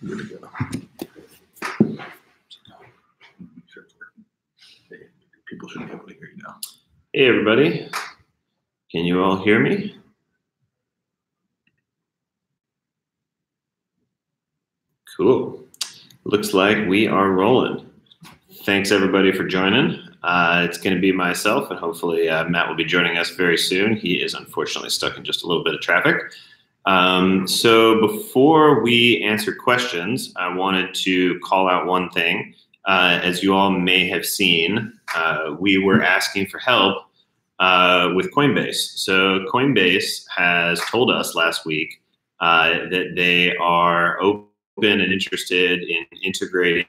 To go. People should be able to hear you now. Hey, everybody. Can you all hear me? Cool. Looks like we are rolling. Thanks, everybody, for joining. Uh, it's going to be myself, and hopefully, uh, Matt will be joining us very soon. He is unfortunately stuck in just a little bit of traffic. Um, so, before we answer questions, I wanted to call out one thing. Uh, as you all may have seen, uh, we were asking for help uh, with Coinbase. So Coinbase has told us last week uh, that they are open and interested in integrating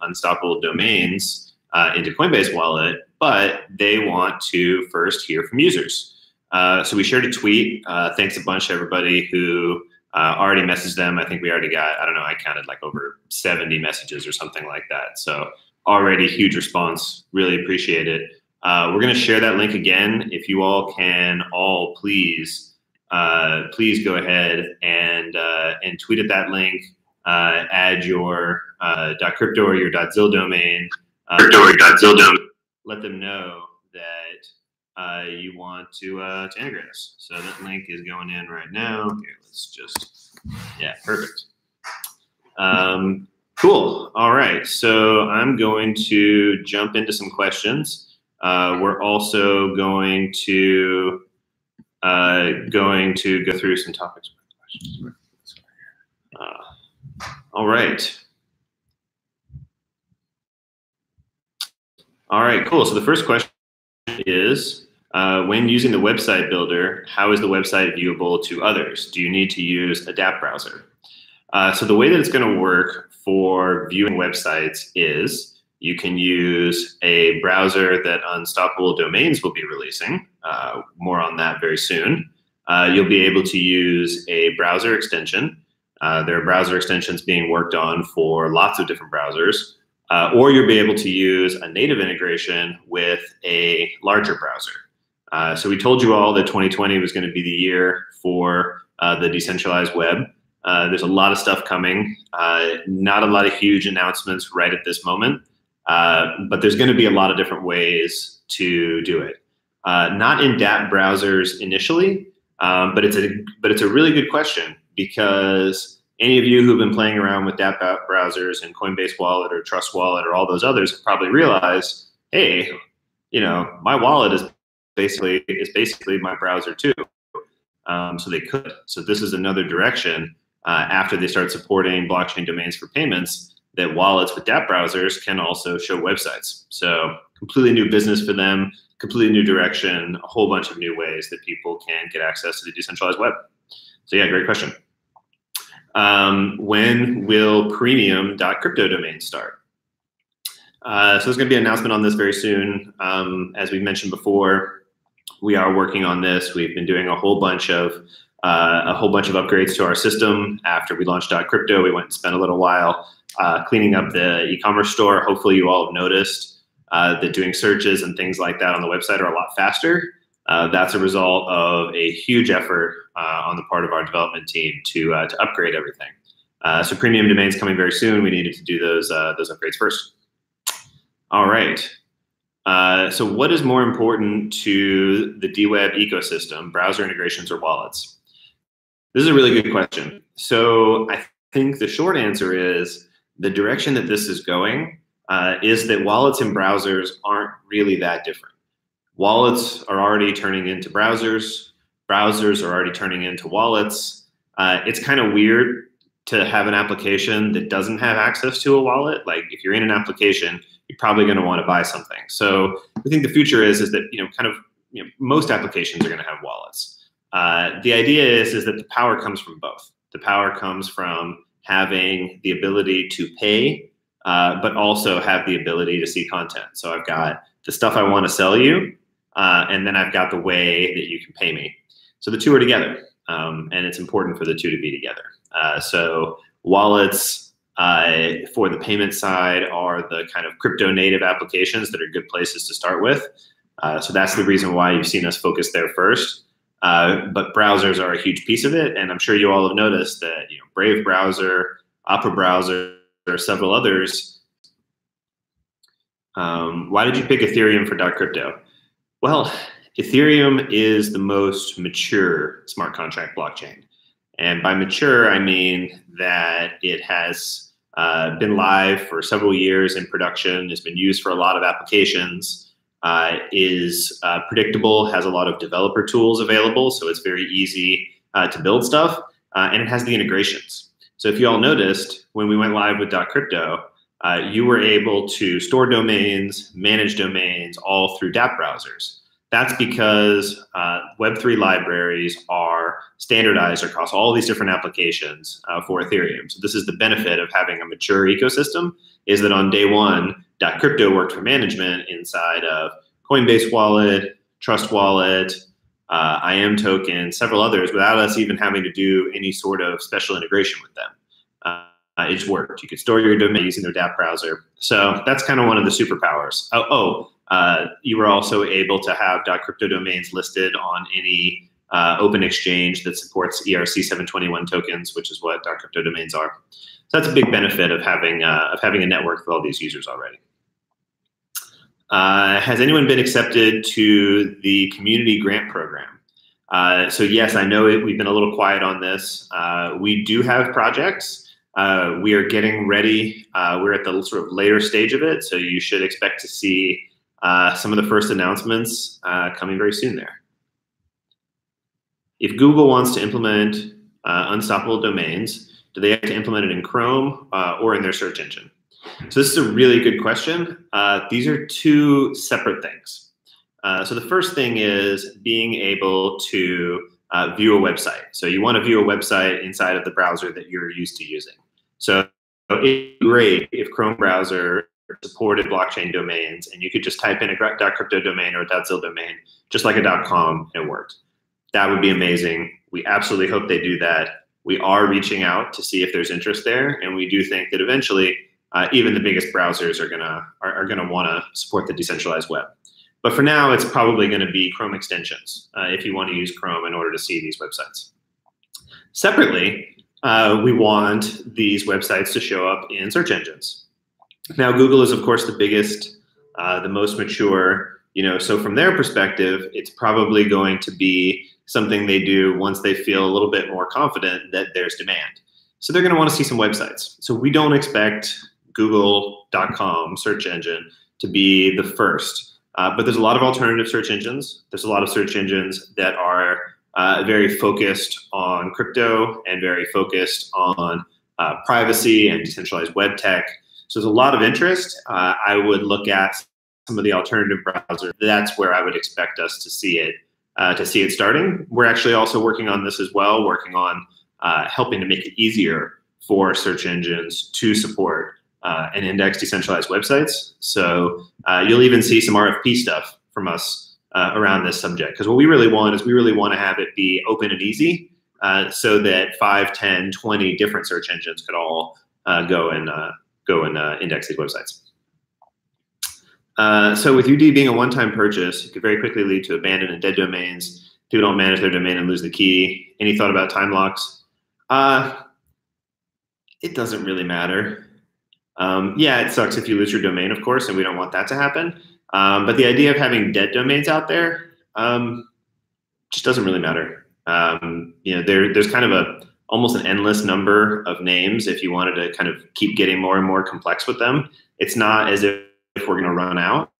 unstoppable domains uh, into Coinbase Wallet, but they want to first hear from users. Uh, so we shared a tweet. Uh, thanks a bunch to everybody who uh, already messaged them. I think we already got, I don't know, I counted like over 70 messages or something like that. So already huge response. Really appreciate it. Uh, we're going to share that link again. If you all can, all please, uh, please go ahead and uh, and tweet at that link. Uh, add your uh, .crypto or your .zil domain. Uh, crypto or .zil domain. Let them know that you want to to integrate us. So that link is going in right now. Here, let's just yeah, perfect. Um, cool. All right. So I'm going to jump into some questions. Uh, we're also going to uh, going to go through some topics. Uh, all right. All right, cool. So the first question is, uh, when using the website builder, how is the website viewable to others? Do you need to use a DApp browser? Uh, so the way that it's going to work for viewing websites is you can use a browser that Unstoppable Domains will be releasing. Uh, more on that very soon. Uh, you'll be able to use a browser extension. Uh, there are browser extensions being worked on for lots of different browsers. Uh, or you'll be able to use a native integration with a larger browser. Uh, so we told you all that 2020 was going to be the year for uh, the decentralized web. there's a lot of stuff coming. not a lot of huge announcements right at this moment. Uh, but there's going to be a lot of different ways to do it. Uh, not in dApp browsers initially, um, but it's a but it's a really good question because any of you who've been playing around with dApp browsers and Coinbase Wallet or Trust Wallet or all those others have probably realized, hey, you know, my wallet is basically is basically my browser too. Um, so they could. So this is another direction uh, after they start supporting blockchain domains for payments that wallets with dApp browsers can also show websites. So completely new business for them, completely new direction, a whole bunch of new ways that people can get access to the decentralized web. So yeah, great question. Um, when will premium.crypto domain start? Uh, so there's going to be an announcement on this very soon. Um, as we mentioned before, we are working on this. We've been doing a whole bunch of uh, a whole bunch of upgrades to our system. After we launched .crypto, we went and spent a little while uh, cleaning up the e-commerce store. Hopefully, you all have noticed uh, that doing searches and things like that on the website are a lot faster. Uh, that's a result of a huge effort uh, on the part of our development team to uh, to upgrade everything. So premium domains coming very soon. We needed to do those those upgrades first. All right. So what is more important to the DWeb ecosystem, browser integrations or wallets? This is a really good question. So I think the short answer is the direction that this is going uh, is that wallets and browsers aren't really that different. Wallets are already turning into browsers. Browsers are already turning into wallets. Uh, it's kind of weird to have an application that doesn't have access to a wallet. Like if you're in an application, you're probably going to want to buy something. So I think the future is is that you know kind of you know, most applications are going to have wallets. Uh, the idea is is that the power comes from both. The power comes from having the ability to pay, uh, but also have the ability to see content. So I've got the stuff I want to sell you, uh, and then I've got the way that you can pay me. So the two are together, um, and it's important for the two to be together. Uh, so wallets uh, for the payment side are the kind of crypto native applications that are good places to start with. Uh, so that's the reason why you've seen us focus there first. Uh, but browsers are a huge piece of it, and I'm sure you all have noticed that you know Brave browser Opera browser, or several others. Um, why did you pick Ethereum for .crypto? Well, Ethereum is the most mature smart contract blockchain. And by mature, I mean that it has uh, been live for several years in production, has been used for a lot of applications, uh, is uh, predictable, has a lot of developer tools available, so it's very easy uh, to build stuff, uh, and it has the integrations. So if you all noticed, when we went live with .crypto, uh, you were able to store domains, manage domains, all through dApp browsers. That's because uh, Web3 libraries are standardized across all these different applications uh, for Ethereum. So this is the benefit of having a mature ecosystem is that on day one, .crypto worked for management inside of Coinbase Wallet, Trust Wallet, uh, imToken, several others without us even having to do any sort of special integration with them. Uh, it worked. You could store your domain using their dApp browser. So that's kind of one of the superpowers. Oh, oh uh, you were also able to have .crypto domains listed on any uh, open exchange that supports ERC 721 tokens, which is what .crypto domains are. So that's a big benefit of having uh, of having a network with all these users already. Uh, has anyone been accepted to the community grant program? Uh, so yes, I know it, we've been a little quiet on this. Uh, we do have projects. we are getting ready. we're at the sort of later stage of it, so you should expect to see uh, some of the first announcements uh, coming very soon there. If Google wants to implement uh, unstoppable domains, do they have to implement it in Chrome uh, or in their search engine? So this is a really good question. Uh, these are two separate things. So the first thing is being able to view a website. So you want to view a website inside of the browser that you're used to using. So great if Chrome browser supported blockchain domains, and you could just type in a .crypto domain or a .zil domain, just like a dot .com, and it worked. That would be amazing. We absolutely hope they do that. We are reaching out to see if there's interest there, and we do think that eventually, uh, even the biggest browsers are gonna are, are gonna want to support the decentralized web. But for now, it's probably going to be Chrome extensions uh, if you want to use Chrome in order to see these websites. Separately, uh, we want these websites to show up in search engines. Now, Google is, of course, the biggest, uh, the most mature. You know, so from their perspective, it's probably going to be something they do once they feel a little bit more confident that there's demand. So they're going to want to see some websites. So we don't expect Google.com search engine to be the first, uh, but there's a lot of alternative search engines. There's a lot of search engines that are uh, very focused on crypto and very focused on uh, privacy and decentralized web tech. So there's a lot of interest. Uh, I would look at some of the alternative browsers. That's where I would expect us to see it uh, to see it starting. We're actually also working on this as well, working on uh, helping to make it easier for search engines to support uh, and index decentralized websites. So uh, you'll even see some RFP stuff from us uh, around this subject. Because what we really want is we really want to have it be open and easy so that 5, 10, 20 different search engines could all go and go and uh, index these websites. Uh, so with UD being a one-time purchase, it could very quickly lead to abandoned and dead domains. People don't manage their domain and lose the key. Any thought about time locks? Uh, it doesn't really matter. Um, yeah, it sucks if you lose your domain, of course, and we don't want that to happen. Um, but the idea of having dead domains out there um, just doesn't really matter. Um, you know, there, there's kind of a almost an endless number of names if you wanted to kind of keep getting more and more complex with them. It's not as if we're going to run out.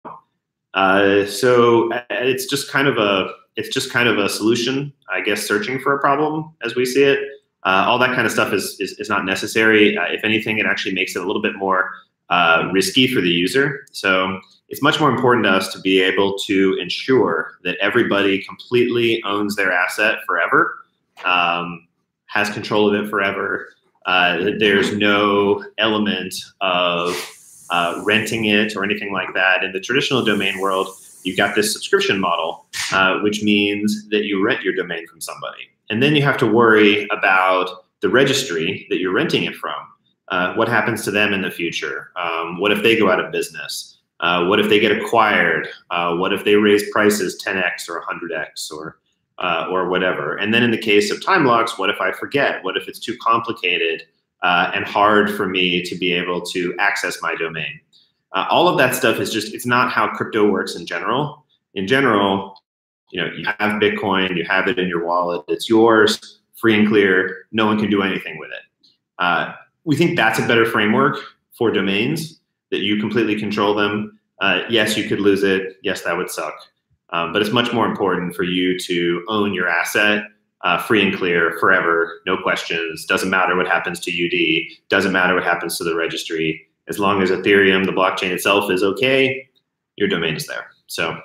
Uh, so it's just kind of a it's just kind of a solution, I guess, searching for a problem as we see it. Uh, all that kind of stuff is is, is not necessary. Uh, if anything, it actually makes it a little bit more uh, risky for the user. So it's much more important to us to be able to ensure that everybody completely owns their asset forever. Um, has control of it forever. Uh, there's no element of uh, renting it or anything like that. In the traditional domain world, you've got this subscription model, uh, which means that you rent your domain from somebody. And then you have to worry about the registry that you're renting it from. Uh, what happens to them in the future? Um, what if they go out of business? Uh, what if they get acquired? Uh, what if they raise prices 10x or 100x or uh, or whatever. And then in the case of time locks, what if I forget? What if it's too complicated uh, and hard for me to be able to access my domain. Uh, all of that stuff is just, it's not how crypto works in general. In general, you know, you have Bitcoin, you have it in your wallet, it's yours, free and clear, no one can do anything with it. Uh, we think that's a better framework for domains that you completely control them. Uh, yes, you could lose it. Yes, that would suck. Um, but it's much more important for you to own your asset uh, free and clear forever, no questions. Doesn't matter what happens to UD. Doesn't matter what happens to the registry. As long as Ethereum, the blockchain itself, is okay, your domain is there. So,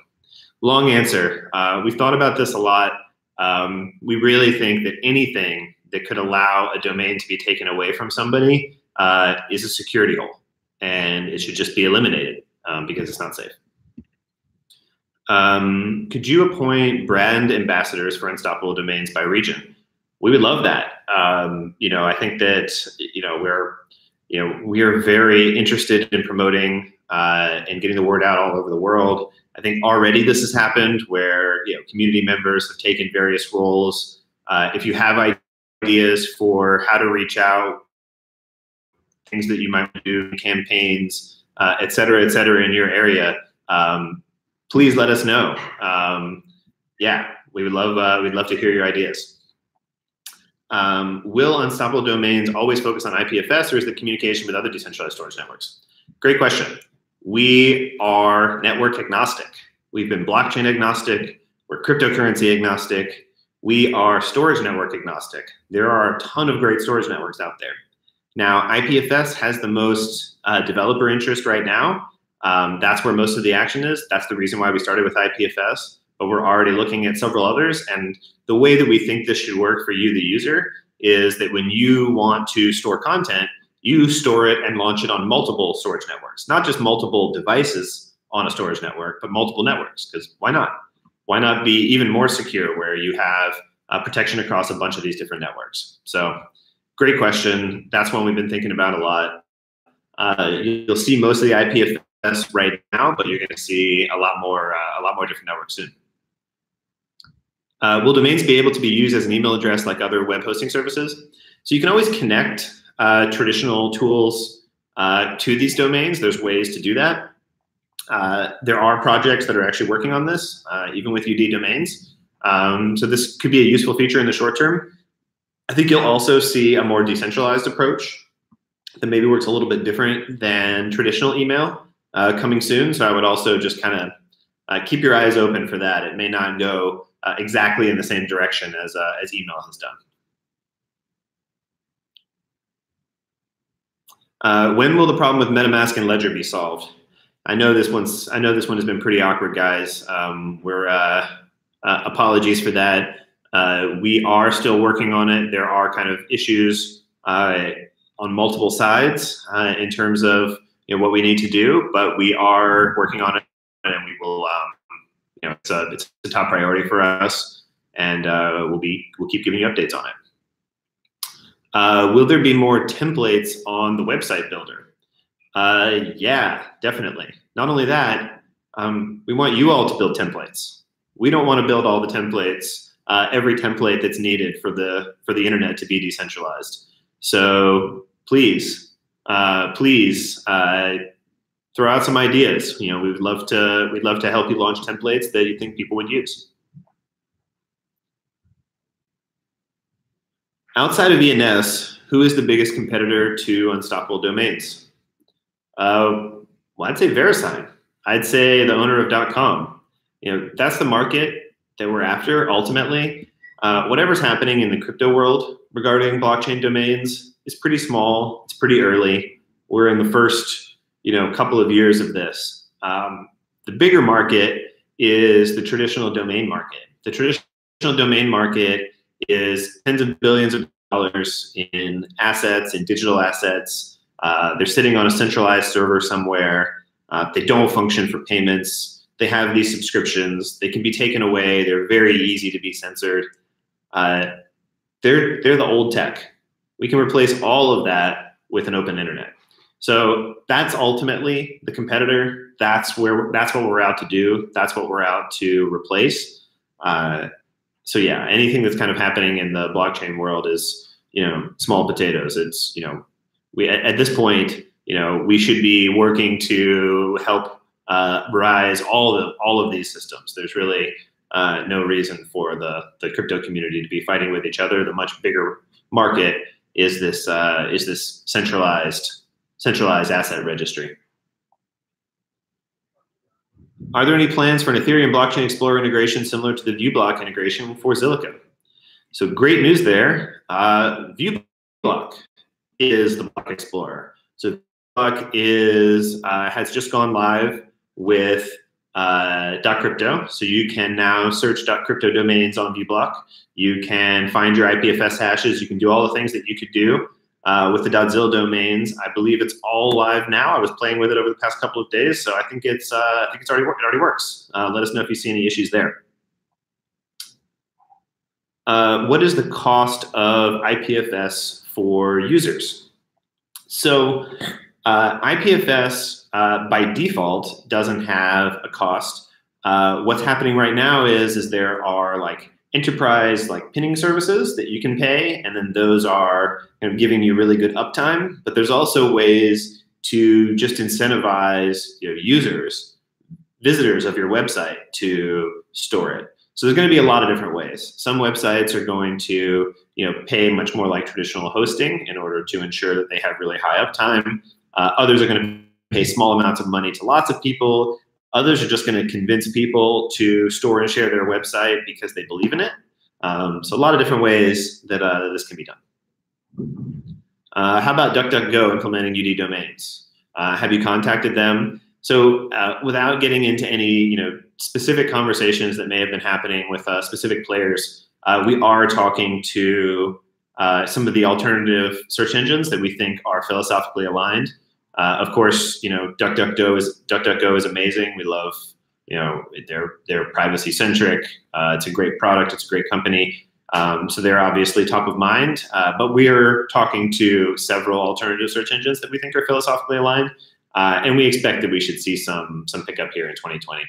long answer. Uh, we've thought about this a lot. Um, we really think that anything that could allow a domain to be taken away from somebody uh, is a security hole, and it should just be eliminated um, because it's not safe. Um, could you appoint brand ambassadors for Unstoppable Domains by region? We would love that. Um, you know, I think that you know we're you know we are very interested in promoting uh, and getting the word out all over the world. I think already this has happened where you know community members have taken various roles. Uh, if you have ideas for how to reach out, things that you might do, campaigns, uh, et cetera, et cetera, in your area, um, please let us know. Um, yeah, we would love uh, we'd love to hear your ideas. Um, will unstoppable domains always focus on IPFS, or is the communication with other decentralized storage networks? Great question. We are network agnostic. We've been blockchain agnostic. We're cryptocurrency agnostic. We are storage network agnostic. There are a ton of great storage networks out there. Now, IPFS has the most uh, developer interest right now, um, that's where most of the action is. That's the reason why we started with IPFS, but we're already looking at several others. And the way that we think this should work for you, the user, is that when you want to store content, you store it and launch it on multiple storage networks, not just multiple devices on a storage network, but multiple networks. Because why not? Why not be even more secure where you have uh, protection across a bunch of these different networks? So, great question. That's one we've been thinking about a lot. Uh, you'll see most of the IPFS right now, but you're going to see a lot more uh, a lot more different networks soon. Uh, will domains be able to be used as an email address like other web hosting services? So you can always connect uh, traditional tools uh, to these domains. There's ways to do that. Uh, there are projects that are actually working on this, uh, even with UD domains. Um, so this could be a useful feature in the short term. I think you'll also see a more decentralized approach that maybe works a little bit different than traditional email uh, coming soon. So I would also just kind of uh, keep your eyes open for that. It may not go uh, exactly in the same direction as, uh, as email has done. Uh, when will the problem with MetaMask and Ledger be solved? I know this one's. I know this one has been pretty awkward, guys. Um, we're uh, apologies for that. we are still working on it. There are kind of issues on multiple sides in terms of you know what we need to do, but we are working on it, and we will. Um, you know, it's a it's a top priority for us, and uh, we'll be we'll keep giving you updates on it. Uh, will there be more templates on the website builder? Uh, yeah, definitely. Not only that, um, we want you all to build templates. We don't want to build all the templates, uh, every template that's needed for the for the internet to be decentralized. So please uh, please uh, throw out some ideas. You know, we'd love to we'd love to help you launch templates that you think people would use. Outside of ENS, who is the biggest competitor to Unstoppable Domains? Uh, well, I'd say VeriSign. I'd say the owner of .com. You know, that's the market that we're after ultimately. Uh, whatever's happening in the crypto world regarding blockchain domains is pretty small. It's pretty early. We're in the first, you know, couple of years of this. Um, the bigger market is the traditional domain market. The traditional domain market is tens of billions of dollars in assets, in digital assets. Uh, they're sitting on a centralized server somewhere. Uh, they don't function for payments. They have these subscriptions. They can be taken away. They're very easy to be censored. Uh, they're they're the old tech. We can replace all of that with an open internet. So that's ultimately the competitor. That's where that's what we're out to do. That's what we're out to replace. Uh, so yeah, anything that's kind of happening in the blockchain world is you know small potatoes. It's you know we at, at this point you know we should be working to help uh, rise all of all of these systems. There's really uh, no reason for the the crypto community to be fighting with each other. The much bigger market is this uh, is this centralized centralized asset registry. Are there any plans for an Ethereum blockchain explorer integration similar to the ViewBlock integration for Zilliqa? So great news there. Uh, ViewBlock is the block explorer. So ViewBlock is uh, has just gone live with uh, .crypto. So you can now search .crypto domains on ViewBlock. You can find your IPFS hashes. You can do all the things that you could do uh, with the .zil domains. I believe it's all live now. I was playing with it over the past couple of days, so I think it's uh, I think it's already it already works. Uh, let us know if you see any issues there. Uh, what is the cost of IPFS for users? So uh, IPFS uh, by default doesn't have a cost. what's happening right now is is there are like enterprise like pinning services that you can pay, and then those are kind of giving you really good uptime. But there's also ways to just incentivize you know, users, visitors of your website to store it. So there's going to be a lot of different ways. Some websites are going to you know pay much more like traditional hosting in order to ensure that they have really high uptime. Uh, others are going to pay small amounts of money to lots of people Others are just going to convince people to store and share their website because they believe in it. Um, so a lot of different ways that uh, this can be done. Uh, how about DuckDuckGo implementing UD domains? Uh, have you contacted them? So uh, without getting into any you know specific conversations that may have been happening with uh, specific players, uh, we are talking to some of the alternative search engines that we think are philosophically aligned. Uh, of course, you know, DuckDuckGo is DuckDuckGo is amazing. We love, you know, they're they're privacy centric. Uh, it's a great product. It's a great company. Um, so they're obviously top of mind. Uh, but we are talking to several alternative search engines that we think are philosophically aligned, uh, and we expect that we should see some some pickup here in 2020.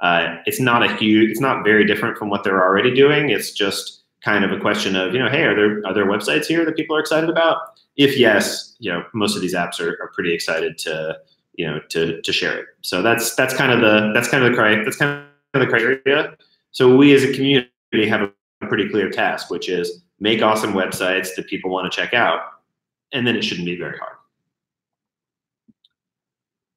Uh, it's not a huge. It's not very different from what they're already doing. It's just kind of a question of you know, hey, are there are there websites here that people are excited about? If yes, you know, most of these apps are, are pretty excited to, you know, to, to share it. So that's, that's kind of the, that's kind of the criteria, that's kind of the criteria. So we as a community have a pretty clear task, which is make awesome websites that people want to check out. And then it shouldn't be very hard.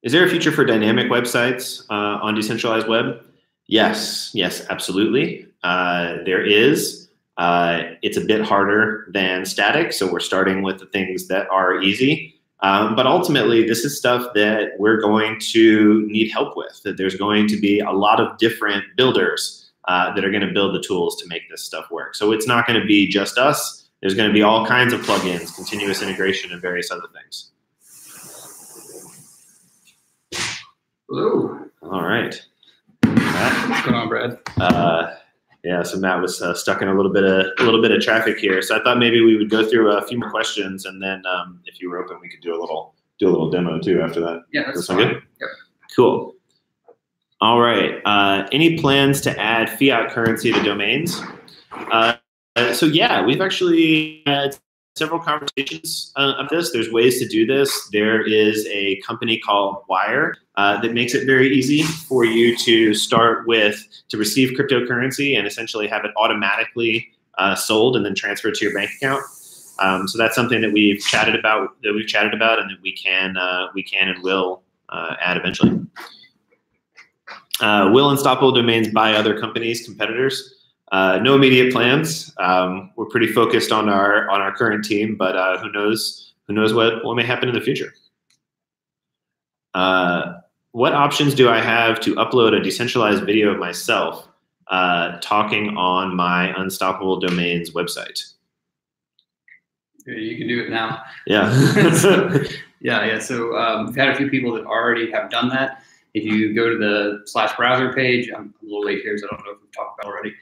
Is there a future for dynamic websites uh, on decentralized web? Yes, yes, absolutely. Uh, there is. Uh, it's a bit harder than static, so we're starting with the things that are easy. Um, but ultimately, this is stuff that we're going to need help with. That there's going to be a lot of different builders uh, that are going to build the tools to make this stuff work. So it's not going to be just us. There's going to be all kinds of plugins, continuous integration, and various other things. Hello. All right. What's going on, Brad? Uh, yeah, so Matt was uh, stuck in a little bit of a little bit of traffic here. So I thought maybe we would go through a few more questions, and then um, if you were open, we could do a little do a little demo too after that. Yeah, that's Does that sound fine. good? Yep. Cool. All right. Uh, any plans to add fiat currency to domains? Uh, so yeah, we've actually had several conversations uh, of this. There's ways to do this. There is a company called Wyre uh, that makes it very easy for you to start with to receive cryptocurrency and essentially have it automatically uh, sold and then transferred to your bank account. Um, so that's something that we've chatted about, that we've chatted about, and that we can uh, we can and will uh, add eventually. Uh, will Unstoppable Domains buy other companies, competitors? Uh, no immediate plans. Um, we're pretty focused on our on our current team, but uh, who knows? Who knows what what may happen in the future? Uh, what options do I have to upload a decentralized video of myself uh, talking on my Unstoppable Domains website? You can do it now. Yeah. Yeah, yeah. So um, we've had a few people that already have done that. If you go to the slash browser page, I'm a little late here, so I don't know if we've talked about it already.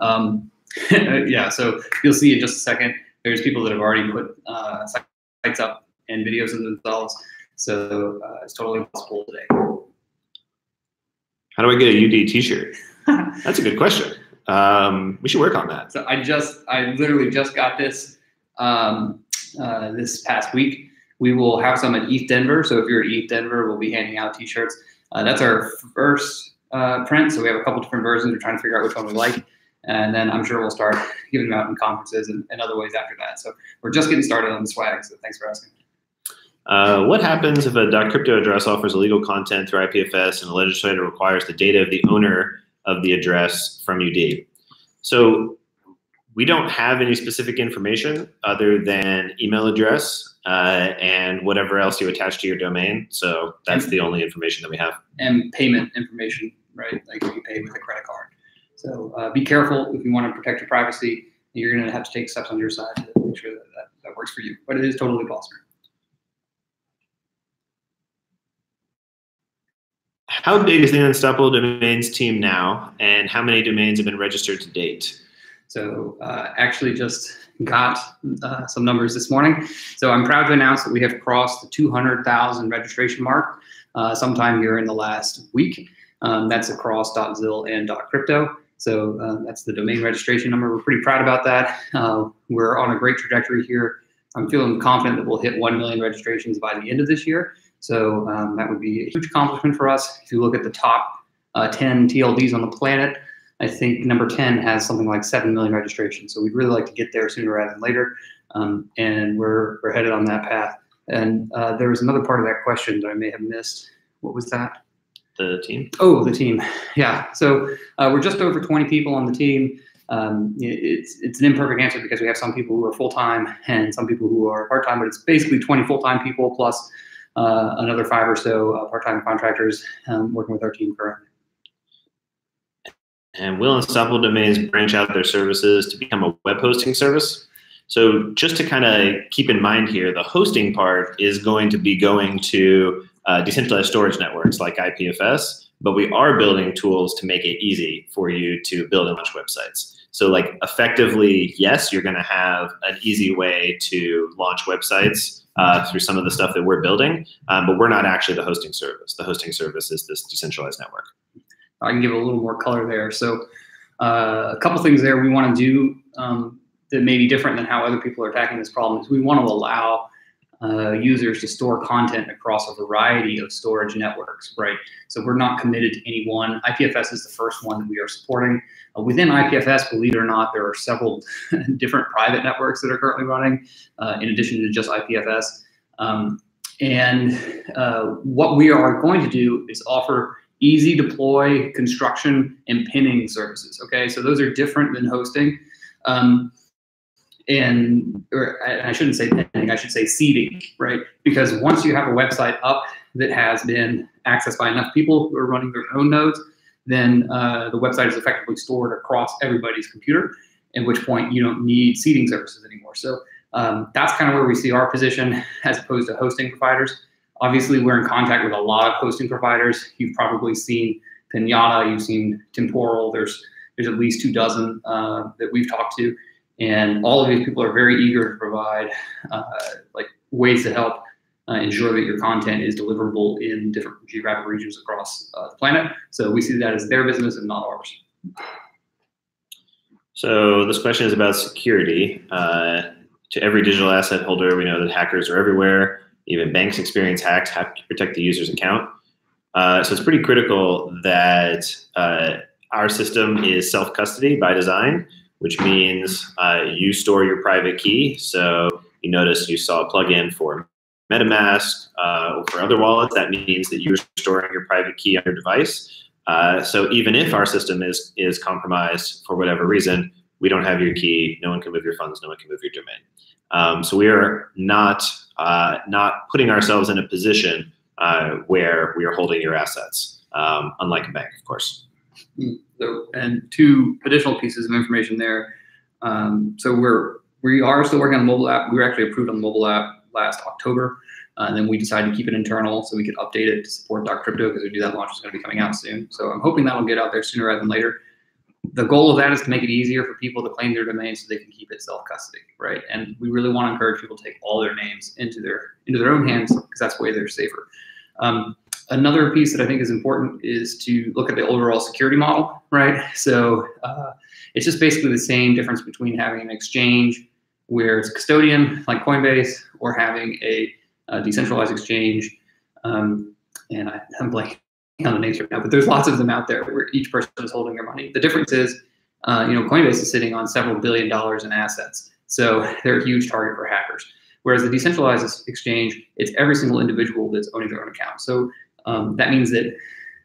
Um, yeah, so you'll see in just a second. There's people that have already put uh, sites up and videos of themselves. So uh, it's totally possible today. How do I get a UD T-shirt? That's a good question. Um, we should work on that. So I just, I literally just got this um, uh, this past week. We will have some at ETH Denver. So if you're at ETH Denver, we'll be handing out T-shirts. Uh, that's our first uh, print. So we have a couple different versions. We're trying to figure out which one we like. And then I'm sure we'll start giving them out in conferences and, and other ways after that. So we're just getting started on the swag. So thanks for asking. Uh, what happens if a .crypto address offers illegal content through IPFS and the legislator requires the data of the owner of the address from UD? So we don't have any specific information other than email address uh, and whatever else you attach to your domain. So that's the only information that we have. And payment information, right? Like you pay with a credit card. So uh, be careful if you want to protect your privacy. You're going to have to take steps on your side to make sure that, that that works for you. But it is totally possible. How big is the Unstoppable Domains team now, and how many domains have been registered to date? So uh, actually just got uh, some numbers this morning. So I'm proud to announce that we have crossed the 200,000 registration mark uh, sometime here in the last week. Um, that's across .zil and .crypto. So uh, that's the domain registration number. We're pretty proud about that. Uh, we're on a great trajectory here. I'm feeling confident that we'll hit 1 million registrations by the end of this year. So um, that would be a huge accomplishment for us. If you look at the top uh, 10 TLDs on the planet, I think number 10 has something like 7 million registrations. So we'd really like to get there sooner rather than later. Um, and we're, we're headed on that path. And uh, there was another part of that question that I may have missed. What was that? The team? Oh, the team. Yeah. So uh, we're just over 20 people on the team. Um, it's, it's an imperfect answer because we have some people who are full time and some people who are part time, but it's basically 20 full time people plus uh, another five or so uh, part time contractors um, working with our team currently. And will Unstoppable Domains branch out their services to become a web hosting service? So just to kind of keep in mind here, the hosting part is going to be going to uh, decentralized storage networks like IPFS, but we are building tools to make it easy for you to build and launch websites. So like effectively, yes, you're going to have an easy way to launch websites uh, through some of the stuff that we're building, um, but we're not actually the hosting service. The hosting service is this decentralized network. I can give a little more color there. So uh, a couple things there we want to do um, that may be different than how other people are attacking this problem is we want to allow uh, users to store content across a variety of storage networks, right? So we're not committed to any one. IPFS is the first one that we are supporting. Uh, within IPFS, believe it or not, there are several different private networks that are currently running uh, in addition to just IPFS. Um, and uh, what we are going to do is offer easy deploy, construction, and pinning services. Okay, so those are different than hosting. Um, and or I shouldn't say pinning, I should say seeding, right? Because once you have a website up that has been accessed by enough people who are running their own nodes, then uh, the website is effectively stored across everybody's computer, at which point you don't need seeding services anymore. So um, that's kind of where we see our position as opposed to hosting providers. Obviously, we're in contact with a lot of hosting providers. You've probably seen Pinata, you've seen Temporal. There's there's at least two dozen uh, that we've talked to, and all of these people are very eager to provide uh, like ways to help uh, ensure that your content is deliverable in different geographic regions across uh, the planet. So we see that as their business and not ours. So this question is about security. Uh, to every digital asset holder, we know that hackers are everywhere. Even banks experience hacks, have to protect the user's account. Uh, so it's pretty critical that uh, our system is self-custody by design, which means uh, you store your private key. So you notice you saw a plugin for MetaMask uh, or for other wallets. That means that you're storing your private key on your device. Uh, so even if our system is is compromised for whatever reason, we don't have your key. No one can move your funds. No one can move your domain. Um, so we are not uh, not putting ourselves in a position uh, where we are holding your assets, um, unlike a bank, of course. So, and two additional pieces of information there. Um, so we're we are still working on the mobile app. We were actually approved on the mobile app last October, uh, and then we decided to keep it internal so we could update it to support .crypto because we do that launch is going to be coming out soon. So I'm hoping that'll get out there sooner rather than later the goal of that is to make it easier for people to claim their domain so they can keep it self-custody, right? And we really want to encourage people to take all their names into their into their own hands because that's the way they're safer. Um, another piece that I think is important is to look at the overall security model, right? So uh, it's just basically the same difference between having an exchange where it's a custodian like Coinbase or having a, a decentralized exchange. Um, and I, I'm blanking on the names right now, but there's lots of them out there where each person is holding their money. The difference is, uh, you know, Coinbase is sitting on several billion dollars in assets, so they're a huge target for hackers. Whereas the decentralized exchange, it's every single individual that's owning their own account. So um, that means that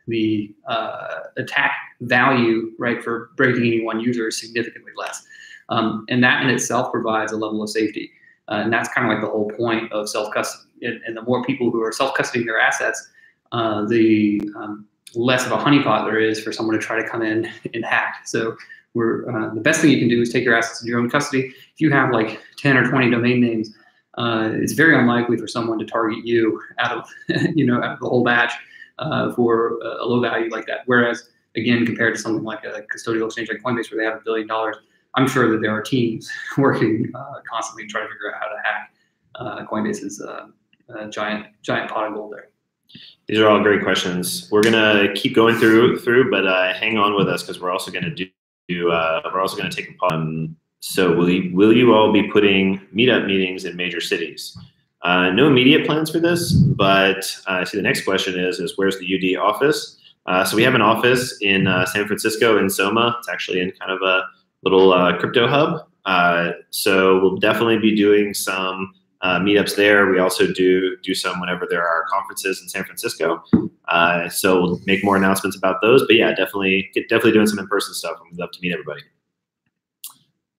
the uh, attack value, right, for breaking any one user is significantly less. Um, and that in itself provides a level of safety. Uh, and that's kind of like the whole point of self-custody. And, and the more people who are self-custodying their assets, uh, the um, less of a honeypot there is for someone to try to come in and hack. So we're, uh, the best thing you can do is take your assets in your own custody. If you have like 10 or 20 domain names, uh, it's very unlikely for someone to target you out of, you know, out of the whole batch uh, for a low value like that. Whereas, again, compared to something like a custodial exchange like Coinbase, where they have a billion dollars, I'm sure that there are teams working uh, constantly trying to figure out how to hack uh, Coinbase's uh, giant giant pot of gold there. These are all great questions. We're gonna keep going through through, but uh, hang on with us because we're also gonna do. Uh, we're also gonna take a pause. So will you, will you all be putting meetup meetings in major cities? Uh, no immediate plans for this, but I see the next question is is where's the UD office? Uh, so we have an office in uh, San Francisco in SoMa. It's actually in kind of a little uh, crypto hub. Uh, so we'll definitely be doing some uh, meetups there. We also do do some whenever there are conferences in San Francisco. Uh, so we'll make more announcements about those. But yeah, definitely definitely doing some in person stuff. We'd love to meet everybody.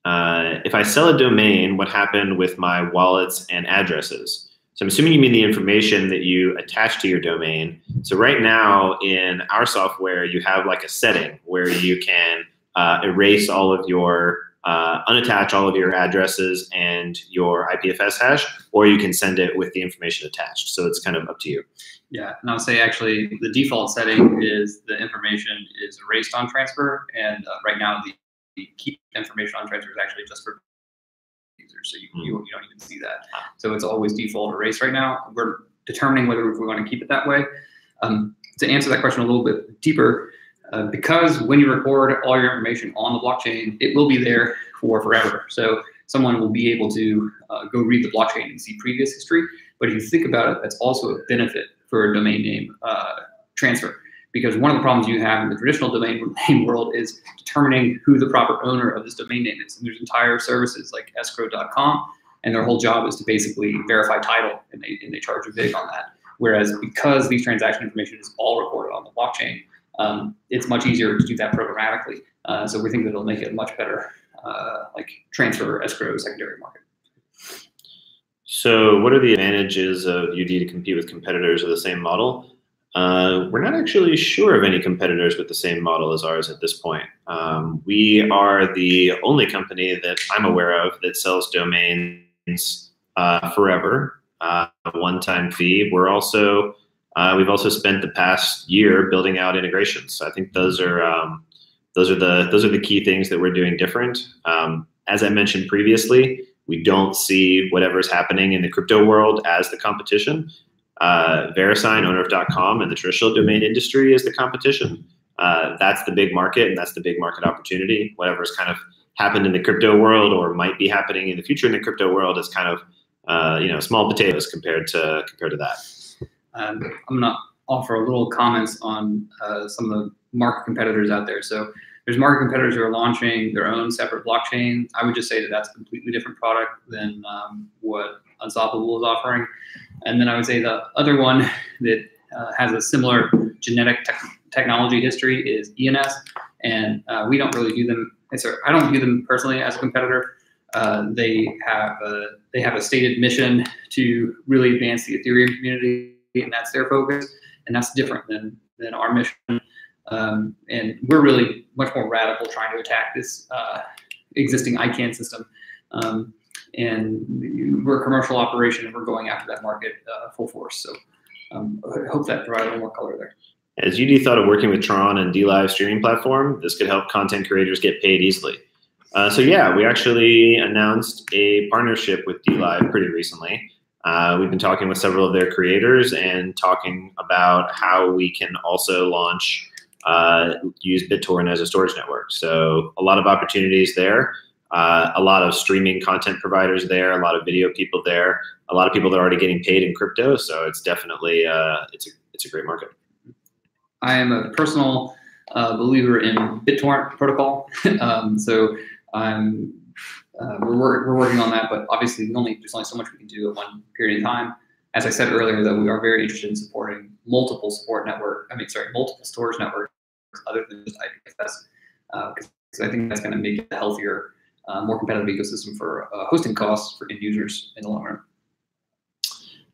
Uh, if I sell a domain, what happened with my wallets and addresses? So I'm assuming you mean the information that you attach to your domain. So right now in our software, you have like a setting where you can uh, erase all of your, uh, unattach all of your addresses and your IPFS hash, or you can send it with the information attached. So it's kind of up to you. Yeah, and I'll say actually the default setting is the information is erased on transfer, and uh, right now the, the keep information on transfer is actually just for users, so you, you, you don't even see that. So it's always default erased right now. We're determining whether we want to keep it that way. Um, to answer that question a little bit deeper, uh, because when you record all your information on the blockchain, it will be there for forever. So someone will be able to uh, go read the blockchain and see previous history. But if you think about it, that's also a benefit for a domain name uh, transfer. Because one of the problems you have in the traditional domain name world is determining who the proper owner of this domain name is. And there's entire services like escrow.com, and their whole job is to basically verify title, and they, and they charge a big on that. Whereas because these transaction information is all recorded on the blockchain, um, it's much easier to do that programmatically. Uh, so we think that it'll make it much better, uh, like transfer escrow secondary market. So, what are the advantages of UD to compete with competitors of the same model? Uh, we're not actually sure of any competitors with the same model as ours at this point. Um, we are the only company that I'm aware of that sells domains uh, forever, uh, one-time fee. We're also uh, we've also spent the past year building out integrations. So I think those are um, those are the those are the key things that we're doing different. Um, as I mentioned previously, we don't see whatever's happening in the crypto world as the competition. Uh, VeriSign, owner of .com, and the traditional domain industry is the competition. Uh, that's the big market, and that's the big market opportunity. Whatever's kind of happened in the crypto world or might be happening in the future in the crypto world is kind of uh, you know small potatoes compared to compared to that. Um, I'm going to offer a little comments on uh, some of the market competitors out there. So there's market competitors who are launching their own separate blockchain. I would just say that that's a completely different product than um, what Unstoppable is offering. And then I would say the other one that uh, has a similar genetic te technology history is ENS, and uh, we don't really view them. I don't view them personally as a competitor. Uh, they have a, they have a stated mission to really advance the Ethereum community and that's their focus, and that's different than than our mission. Um, and we're really much more radical trying to attack this uh, existing ICANN system. Um, and we're a commercial operation, and we're going after that market uh, full force. So um, I hope that provided a little more color there. As UD thought of working with Tron and DLive streaming platform, this could help content creators get paid easily. Uh, so yeah, we actually announced a partnership with DLive pretty recently. Uh, we've been talking with several of their creators and talking about how we can also launch uh, use BitTorrent as a storage network. So a lot of opportunities there. Uh, Uh, a lot of streaming content providers there, a lot of video people there, a lot of people that are already getting paid in crypto. So it's definitely uh, it's a it's a great market. I am a personal uh, believer in BitTorrent protocol. um, so I'm uh, we're, we're working on that, but obviously only there's only so much we can do at one period in time. As I said earlier, though, we are very interested in supporting multiple support network. I mean, sorry, multiple storage networks other than just IPFS, because I think that's going to make it healthier, uh, more competitive ecosystem for uh, hosting costs for end users in the long run.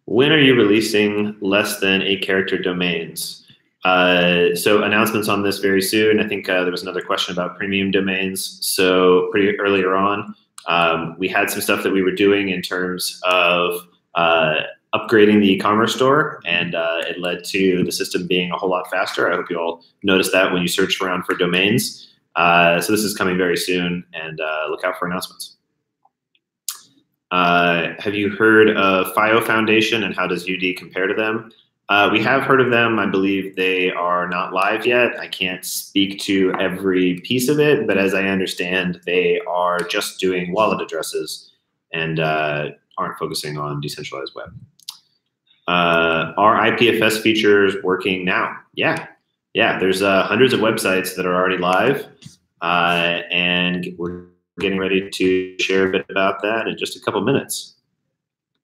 When are you releasing less than eight character domains? Uh, so announcements on this very soon. I think uh, there was another question about premium domains. So pretty earlier on, um, we had some stuff that we were doing in terms of uh, upgrading the e-commerce store, and uh, it led to the system being a whole lot faster. I hope you all noticed that when you searched around for domains. Uh, so this is coming very soon, and uh, look out for announcements. Uh, have you heard of FIO Foundation and how does UD compare to them? Uh, we have heard of them. I believe they are not live yet. I can't speak to every piece of it, but as I understand, they are just doing wallet addresses and uh, aren't focusing on decentralized web. Uh, are IPFS features working now? Yeah, yeah. There's uh, hundreds of websites that are already live, uh, and we're getting ready to share a bit about that in just a couple minutes.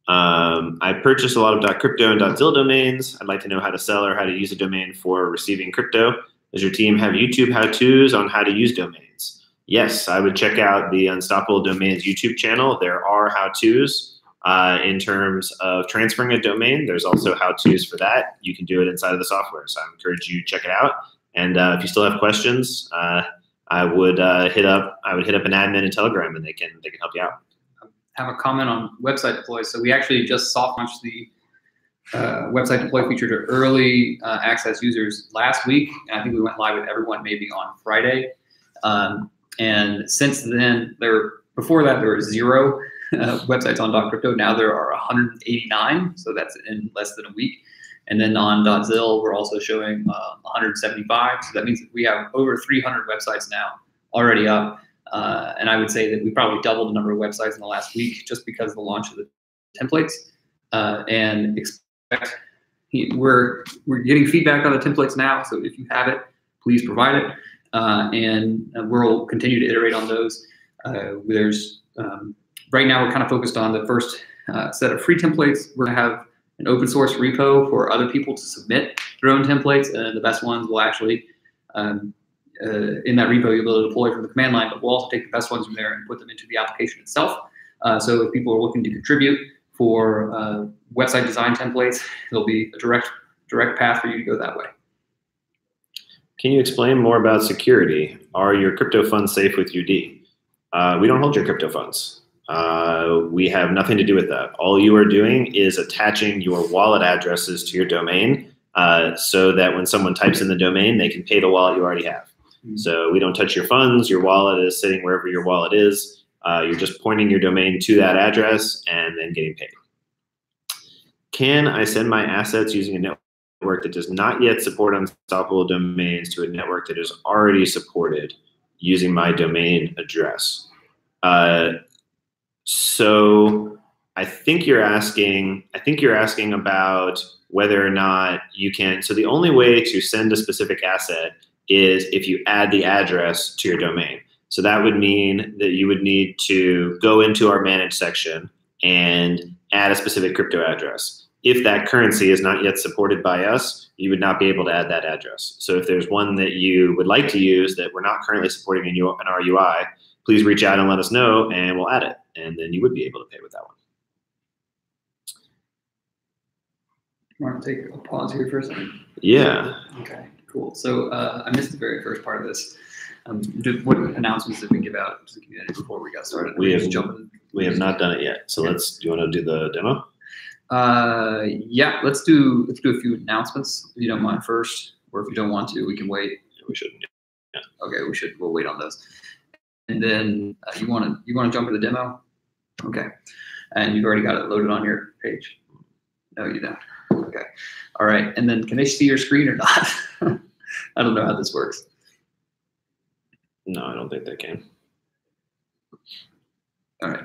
Um, I purchased a lot of .crypto and .zil domains. I'd like to know how to sell or how to use a domain for receiving crypto. Does your team have YouTube how-tos on how to use domains? Yes, I would check out the Unstoppable Domains YouTube channel. There are how-tos uh, in terms of transferring a domain. There's also how-tos for that. You can do it inside of the software. So I encourage you to check it out. And uh, if you still have questions, uh, I would uh, hit up I would hit up an admin in Telegram, and they can they can help you out have a comment on website deploy. So we actually just soft launched the uh, website deploy feature to early uh, access users last week. And I think we went live with everyone maybe on Friday. Um, and since then, there before that there were zero websites on .crypto. Now there are 189, so that's in less than a week. And then on .zil, we're also showing uh, 175. So that means that we have over 300 websites now already up. Uh, and I would say that we probably doubled the number of websites in the last week just because of the launch of the templates. Uh, and expect we're we're getting feedback on the templates now. So if you have it, please provide it, uh, and we'll continue to iterate on those. Uh, there's um, right now we're kind of focused on the first uh, set of free templates. We're gonna have an open source repo for other people to submit their own templates, and the best ones will actually um, uh, in that repo, you'll be able to deploy from the command line, but we'll also take the best ones from there and put them into the application itself. Uh, so if people are looking to contribute for uh, website design templates, there'll be a direct direct path for you to go that way. Can you explain more about security? Are your crypto funds safe with UD? Uh, we don't hold your crypto funds. Uh, we have nothing to do with that. All you are doing is attaching your wallet addresses to your domain uh, so that when someone types in the domain, they can pay the wallet you already have. Mm-hmm. So we don't touch your funds. Your wallet is sitting wherever your wallet is. Uh, you're just pointing your domain to that address and then getting paid. Can I send my assets using a network that does not yet support unstoppable domains to a network that is already supported using my domain address? Uh, so I think you're asking. I think you're asking about whether or not you can. So the only way to send a specific asset is if you add the address to your domain. So that would mean that you would need to go into our manage section and add a specific crypto address. If that currency is not yet supported by us, you would not be able to add that address. So if there's one that you would like to use that we're not currently supporting in, in our UI, please reach out and let us know and we'll add it. And then you would be able to pay with that one. want to take a pause here for a second? Yeah. Okay, cool. So uh, I missed the very first part of this. Um, did, what announcements did we give out to the community before we got started? We have, jumping. we have not done it yet. So let's. Do you want to do the demo? Uh, yeah. Let's do let's do a few announcements if you don't mind first, or if you don't want to, we can wait. We shouldn't. Yeah. Okay, we should. We'll wait on those. And then uh, you want to you want to jump into the demo? Okay. And you've already got it loaded on your page. No, you don't. Okay. All right. And then can they see your screen or not? I don't know how this works. No, I don't think they can. All right.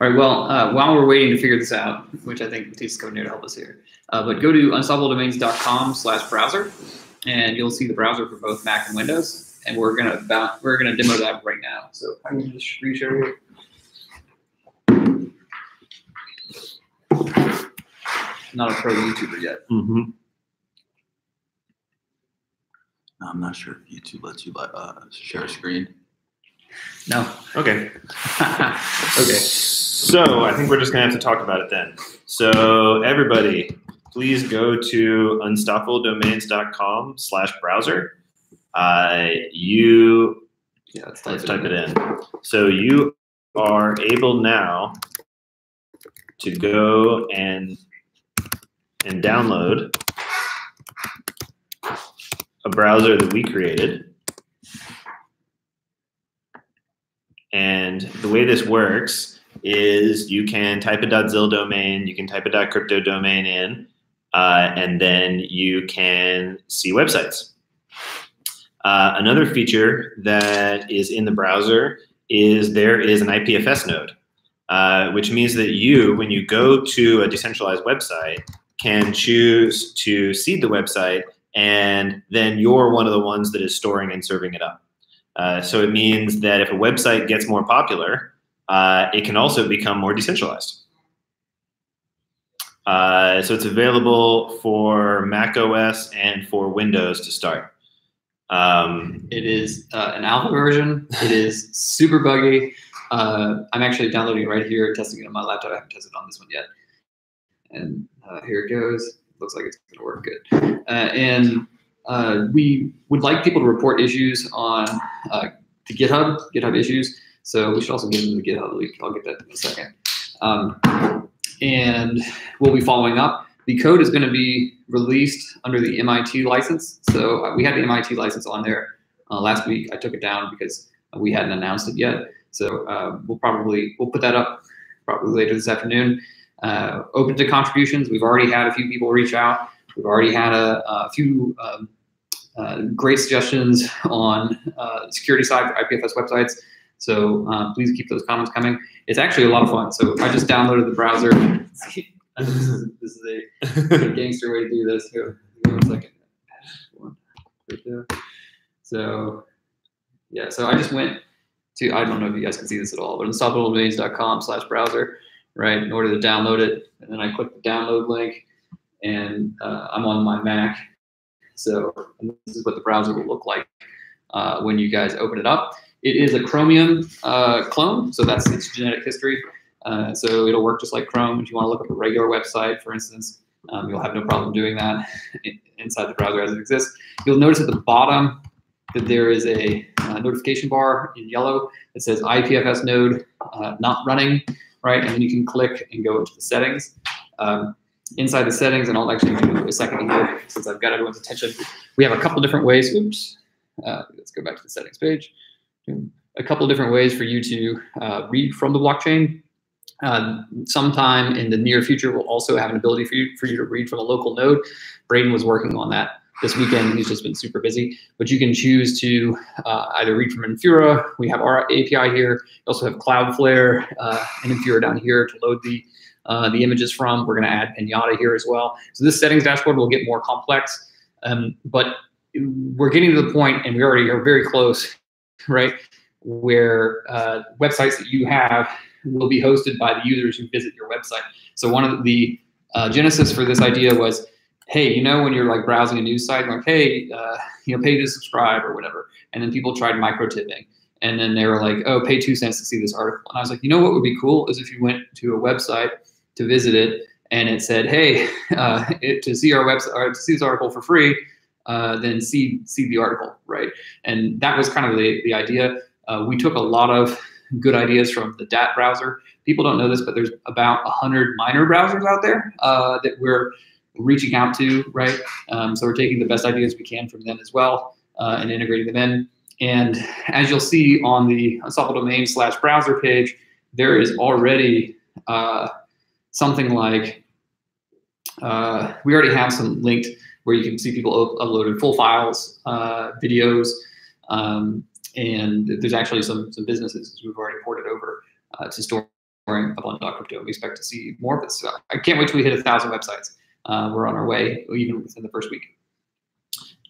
All right. Well, uh, while we're waiting to figure this out, which I think Matisse is coming here to help us here, uh, but go to unstoppabledomains.com slash browser, and you'll see the browser for both Mac and Windows. And we're gonna about, we're gonna demo that right now. So I'm gonna just reshare here. Not a pro YouTuber yet. Mm-hmm. I'm not sure if YouTube lets you uh, share a screen. No. Okay. okay. So I think we're just gonna have to talk about it then. So everybody, please go to unstoppabledomains.com slash browser. Uh, you Yeah, let's let's type it in. So you are able now to go and and download a browser that we created. And the way this works is you can type a .zil domain, you can type a .crypto domain in, uh, and then you can see websites. Uh, another feature that is in the browser is there is an IPFS node, uh, which means that you, when you go to a decentralized website, can choose to seed the website, and then you're one of the ones that is storing and serving it up. Uh, so it means that if a website gets more popular, uh, it can also become more decentralized. Uh, so it's available for Mac OS and for Windows to start. Um, It is uh, an alpha version. It is super buggy. Uh, I'm actually downloading it right here, testing it on my laptop. I haven't tested it on this one yet. And uh, here it goes. Looks like it's going to work good. Uh, and uh, we would like people to report issues on uh, to GitHub, GitHub issues. So we should also give them the GitHub link. I'll get that in a second. Um, and we'll be following up. The code is going to be released under the MIT license. So uh, we had the MIT license on there uh, last week. I took it down because we hadn't announced it yet. So we'll probably we'll put that up probably later this afternoon. Uh, open to contributions. We've already had a few people reach out. We've already had a, a few um, uh, great suggestions on uh, security side for IPFS websites. So uh, please keep those comments coming. It's actually a lot of fun. So I just downloaded the browser. this, is, this is a gangster way to do this. Here, one second. One, right there. So, yeah, so I just went to, I don't know if you guys can see this at all, but unstoppabledomains.com slash browser, right, in order to download it. And then I click the download link, and uh, I'm on my Mac. So this is what the browser will look like uh, when you guys open it up. It is a Chromium uh, clone, so that's its genetic history. Uh, so it'll work just like Chrome. If you want to look up a regular website, for instance, um, you'll have no problem doing that inside the browser as it exists. You'll notice at the bottom that there is a uh, notification bar in yellow that says IPFS node uh, not running, right? And then you can click and go into the settings. Um, inside the settings, and I'll actually do a second here since I've got everyone's attention. We have a couple different ways. Oops. Uh, let's go back to the settings page. A couple different ways for you to uh, read from the blockchain. Uh, sometime in the near future, we'll also have an ability for you, for you to read from a local node. Braden was working on that this weekend. He's just been super busy. But you can choose to uh, either read from Infura. We have our API here. We also have Cloudflare uh, and Infura down here to load the uh, the images from. We're going to add Pinata here as well. So this settings dashboard will get more complex, um, but we're getting to the point, and we already are very close, right, where uh, websites that you have will be hosted by the users who visit your website. So one of the uh, genesis for this idea was, hey, you know, when you're like browsing a news site, like, hey, uh, you know, pay to subscribe or whatever, and then people tried micro tipping. And then they were like, oh, pay two cents to see this article. And I was like, you know what would be cool is if you went to a website to visit it and it said, hey, uh, it, to see our website or to see this article for free, uh, then see see the article, right? And that was kind of the, the idea. Uh, we took a lot of good ideas from the DAT browser. People don't know this, but there's about 100 minor browsers out there uh, that we're reaching out to, right? Um, so we're taking the best ideas we can from them as well uh, and integrating them in. And as you'll see on the unstoppable domain slash browser page, there is already uh, something like, uh, we already have some linked where you can see people up- uploaded full files, uh, videos, um, and there's actually some some businesses we've already ported over uh, to storing on crypto. We expect to see more of this. I can't wait till we hit a thousand websites. Uh, we're on our way, even within the first week.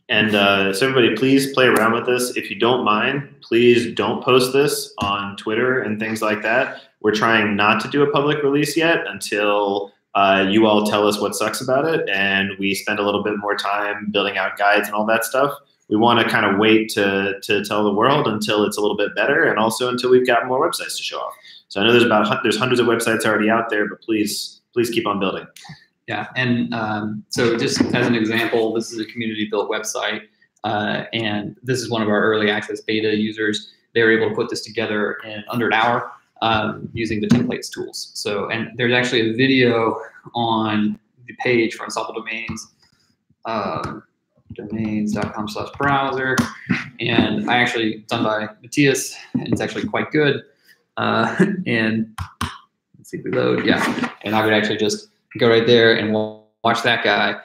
And uh, so everybody, please play around with this. If you don't mind, please don't post this on Twitter and things like that. We're trying not to do a public release yet until uh, you all tell us what sucks about it, and we spend a little bit more time building out guides and all that stuff. We want to kind of wait to to tell the world until it's a little bit better, and also until we've got more websites to show off. So I know there's about there's hundreds of websites already out there, but please please keep on building. Yeah, and um, so just as an example, this is a community built website, uh, and this is one of our early access beta users. They were able to put this together in under an hour um, using the templates tools. So, and there's actually a video on the page for Unstoppable Domains, um, domains.com slash browser. And I actually done by Matthias, and it's actually quite good. Uh, and let's see if we load. Yeah. And I would actually just go right there and watch that guy.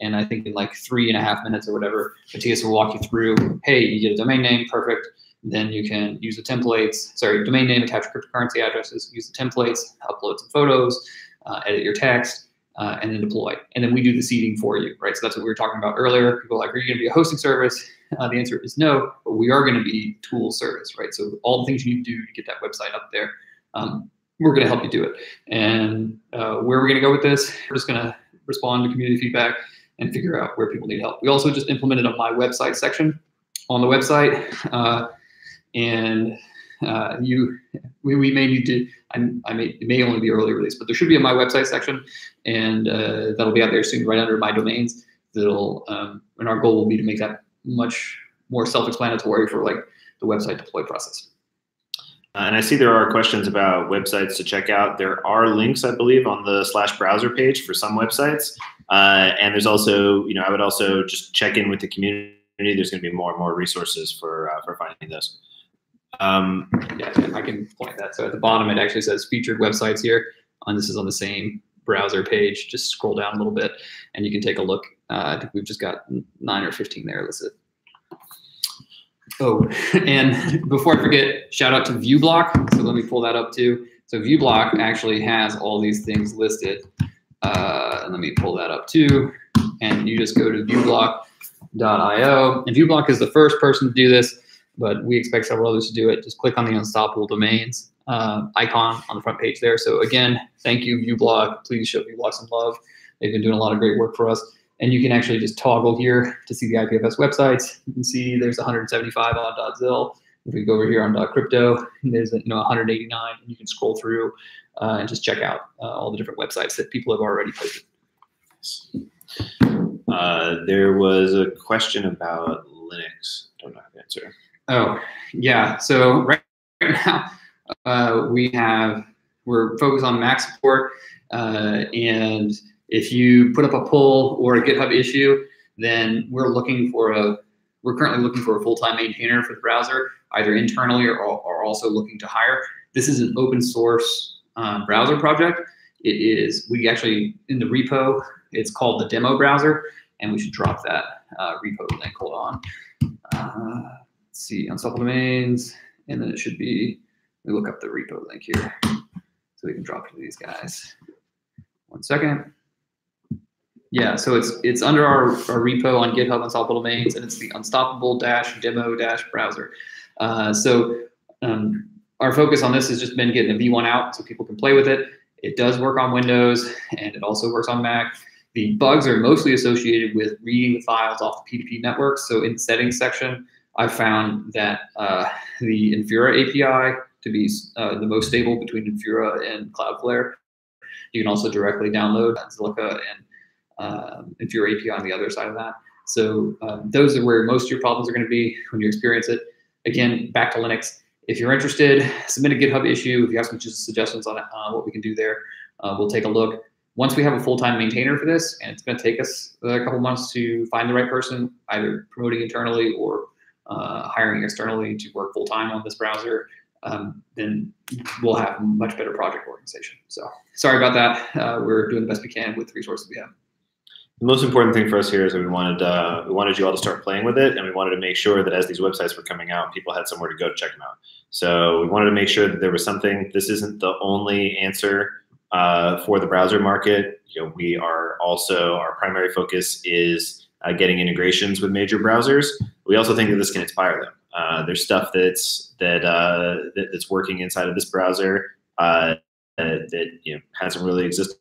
And I think in like three and a half minutes or whatever, Matthias will walk you through, hey, you get a domain name, perfect. Then you can use the templates, sorry, domain name, attach cryptocurrency addresses, use the templates, upload some photos, uh, edit your text, uh, and then deploy. And then we do the seeding for you, right? So that's what we were talking about earlier. People are like, are you going to be a hosting service? Uh, the answer is no, but we are going to be tool service, right? So all the things you need to do to get that website up there, um, we're going to help you do it. And uh, where we're going to go with this, we're just going to respond to community feedback and figure out where people need help. We also just implemented a my website section on the website. Uh, and uh, you we, we may need to I, I may it may only be early release but there should be a my website section and uh, that'll be out there soon right under my domains that'll um, and our goal will be to make that much more self-explanatory for like the website deploy process and I see there are questions about websites to check out. There are links, I believe, on the slash browser page for some websites. Uh, and there's also, you know, I would also just check in with the community. There's going to be more and more resources for uh, for finding those. Um, yeah, I can point that. So at the bottom, it actually says featured websites here. And this is on the same browser page. Just scroll down a little bit and you can take a look. Uh, I think we've just got nine or 15 there listed. Oh, and before I forget, shout out to ViewBlock. So let me pull that up too. So ViewBlock actually has all these things listed. Uh, let me pull that up too. And you just go to viewblock.io. And ViewBlock is the first person to do this but we expect several others to do it. Just click on the Unstoppable Domains uh, icon on the front page there. So again, thank you, ViewBlock. Please show ViewBlock some love. They've been doing a lot of great work for us. And you can actually just toggle here to see the IPFS websites. You can see there's 175 on .zil. If we go over here on .crypto, there's you know 189, and you can scroll through uh, and just check out uh, all the different websites that people have already posted. Uh, there was a question about Linux. Don't know how to answer. Oh, yeah. So right, right now uh, we have we're focused on Mac support, uh, and if you put up a pull or a GitHub issue, then we're looking for a we're currently looking for a full-time maintainer for the browser, either internally or, or also looking to hire. This is an open source uh, browser project. It is we actually in the repo. It's called the demo browser, and we should drop that uh, repo link. Hold on. Uh, let's see, unstoppable domains, and then it should be, me look up the repo link here so we can drop it to these guys. One second. Yeah, so it's it's under our, our repo on GitHub Unstoppable Domains, and it's the unstoppable dash demo dash browser. Uh, so um, our focus on this has just been getting a V1 out so people can play with it. It does work on Windows, and it also works on Mac. The bugs are mostly associated with reading the files off the P2P network. So in the settings section, I found that uh, the Infura API to be uh, the most stable between Infura and Cloudflare. You can also directly download Zilliqa and uh, Infura API on the other side of that. So um, those are where most of your problems are going to be when you experience it. Again, back to Linux. If you're interested, submit a GitHub issue. If you have some suggestions on uh, what we can do there, uh, we'll take a look. Once we have a full-time maintainer for this, and it's going to take us a couple months to find the right person, either promoting internally or uh, hiring externally to work full time on this browser, um, then we'll have much better project organization. So sorry about that. Uh, we're doing the best we can with the resources we have. The most important thing for us here is that we wanted uh, we wanted you all to start playing with it, and we wanted to make sure that as these websites were coming out, people had somewhere to go to check them out. So we wanted to make sure that there was something. This isn't the only answer uh, for the browser market. You know, we are also our primary focus is uh, getting integrations with major browsers. We also think that this can inspire them. Uh, there's stuff that's that, uh, that, that's working inside of this browser uh, that, that you know hasn't really existed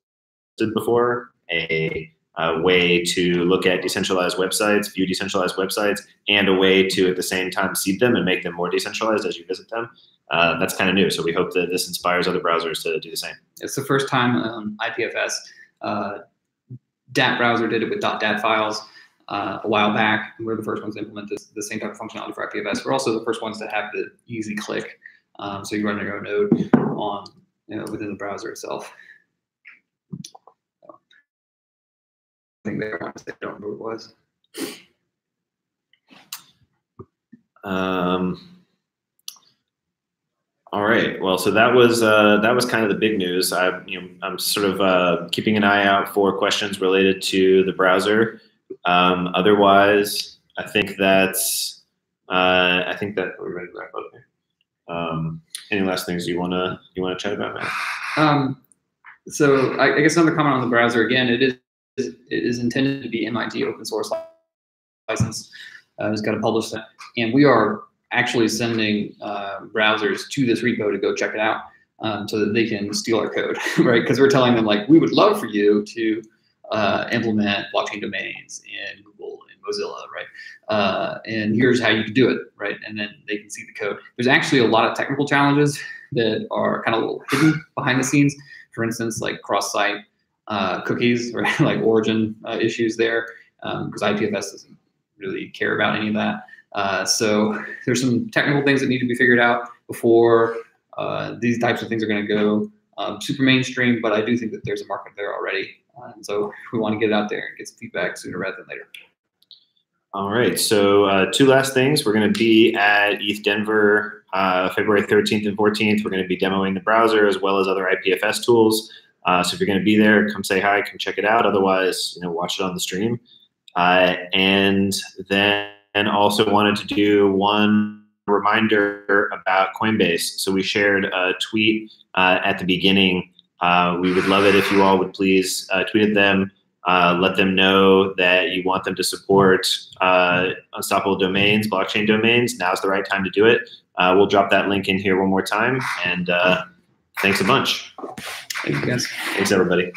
before. A a way to look at decentralized websites, view decentralized websites, and a way to at the same time seed them and make them more decentralized as you visit them. Uh, that's kind of new. So we hope that this inspires other browsers to do the same. It's the first time um, IPFS. Uh, DAT browser did it with .dat files uh, a while back. We're the first ones to implement this, the same type of functionality for IPFS. We're also the first ones to have the easy click. Um, so you run your own node on you know, within the browser itself. There. I don't know what it was. Um, all right. Well, so that was uh, that was kind of the big news. I, you know, I'm sort of uh, keeping an eye out for questions related to the browser. Um, otherwise, I think that's uh, I think that we're ready to wrap up here. Um, any last things you wanna you wanna chat about, Matt? Um, so I, I guess another comment on the browser. Again, it is it is intended to be MIT open source license. Uh, it's got to publish that, and we are actually sending uh, browsers to this repo to go check it out, um, so that they can steal our code, right? Because we're telling them like we would love for you to uh, implement blockchain domains in Google and Mozilla, right? Uh, and here's how you can do it, right? And then they can see the code. There's actually a lot of technical challenges that are kind of a little hidden behind the scenes. For instance, like cross-site uh, cookies or like origin uh, issues there because um, IPFS doesn't really care about any of that. Uh, so there's some technical things that need to be figured out before uh, these types of things are going to go um, super mainstream. But I do think that there's a market there already, uh, and so we want to get it out there and get some feedback sooner rather than later. All right. So uh, two last things. We're going to be at ETH Denver February 13th and 14th. We're going to be demoing the browser as well as other IPFS tools. Uh, so if you're going to be there, come say hi, come check it out. Otherwise, you know, watch it on the stream. Uh, and then also wanted to do one reminder about Coinbase. So we shared a tweet uh, at the beginning. Uh, we would love it if you all would please uh, tweet at them. Uh, let them know that you want them to support unstoppable domains, blockchain domains. Now's the right time to do it. we'll drop that link in here one more time. And thanks a bunch. Thank you, guys. Thanks, everybody.